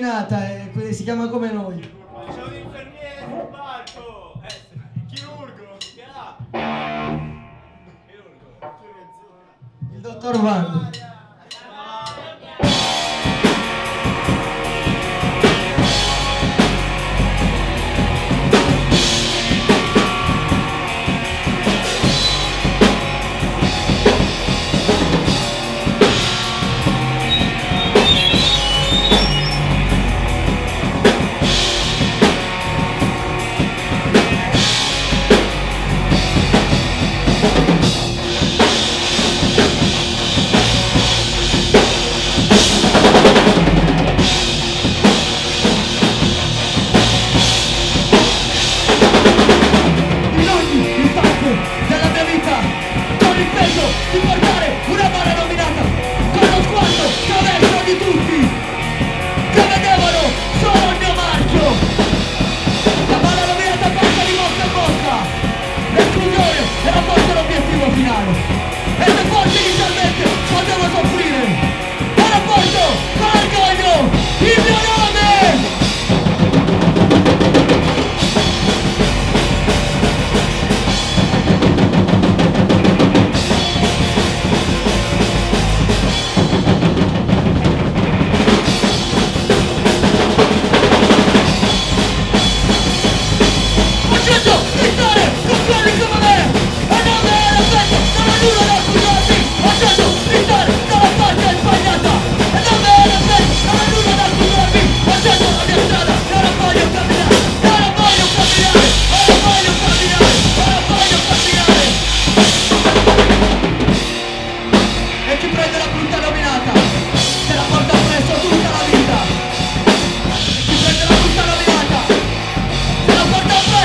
nata, eh, si chiama come noi. C'è un infermiere sul palco! Eh, chirurgo! Che ha? Chirurgo. Il dottor Wanda.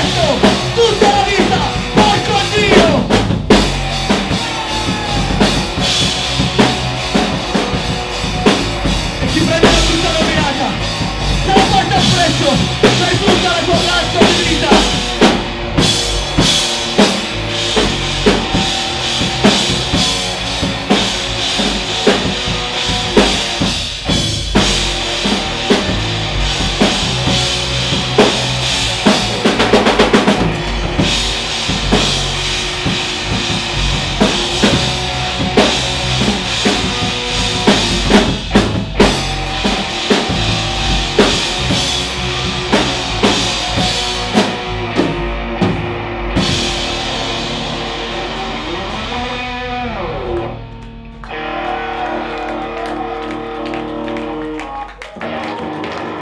Santo, tú te